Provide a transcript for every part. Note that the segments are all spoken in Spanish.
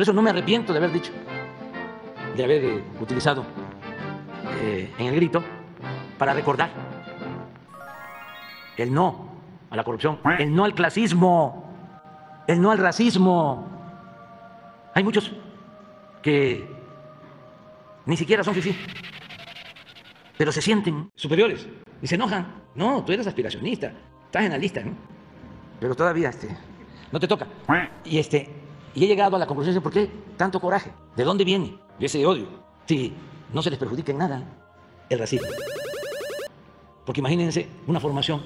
Por eso no me arrepiento de haber dicho, de haber eh, utilizado eh, en el grito para recordar el no a la corrupción, el no al clasismo, el no al racismo. Hay muchos que ni siquiera son fifí, pero se sienten superiores y se enojan. No, tú eres aspiracionista, estás en la lista, ¿no? Pero todavía este, no te toca. Y este, y he llegado a la conclusión de por qué tanto coraje, de dónde viene ese odio, si no se les perjudica en nada el racismo. Porque imagínense una formación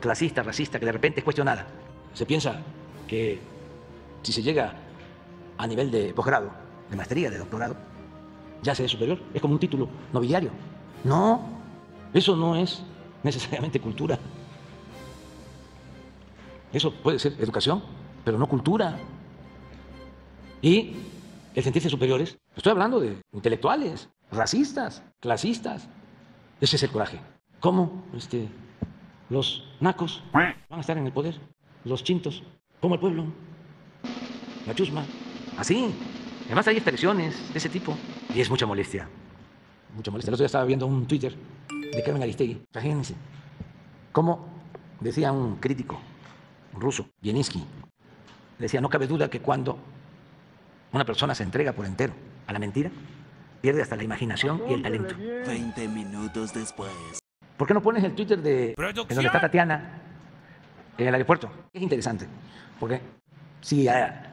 clasista, racista, que de repente es cuestionada. Se piensa que si se llega a nivel de posgrado, de maestría, de doctorado, ya se es superior. Es como un título nobiliario. No, eso no es necesariamente cultura. Eso puede ser educación, pero no cultura. Y el sentirse superiores, estoy hablando de intelectuales, racistas, clasistas. Ese es el coraje. ¿Cómo este, los nacos van a estar en el poder? Los chintos, como el pueblo, la chusma, así. Además hay expresiones de ese tipo y es mucha molestia. Mucha molestia. El otro día estaba viendo un Twitter de Carmen Aristegui. Imagínense cómo decía un crítico ruso, Bieninsky, decía, no cabe duda que cuando una persona se entrega por entero a la mentira, pierde hasta la imaginación y el talento. 20 minutos después. ¿Por qué no pones el Twitter de en donde está Tatiana en el aeropuerto? Es interesante, porque si a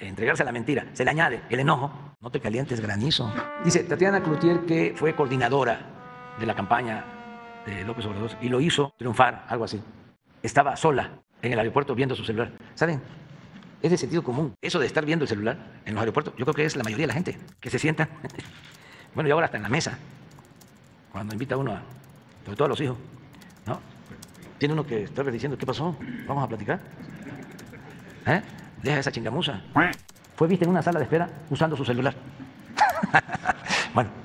entregarse a la mentira se le añade el enojo, no te calientes granizo. Dice Tatiana Cloutier que fue coordinadora de la campaña de López Obrador y lo hizo triunfar, algo así. Estaba sola en el aeropuerto viendo su celular. ¿Saben? Es de sentido común. Eso de estar viendo el celular en los aeropuertos, yo creo que es la mayoría de la gente que se sienta. Bueno, y ahora hasta en la mesa, cuando invita uno a, sobre todo a los hijos, ¿no? Tiene uno que estar diciendo, ¿qué pasó? Vamos a platicar. ¿Eh? Deja esa chingamusa. Fue vista en una sala de espera usando su celular.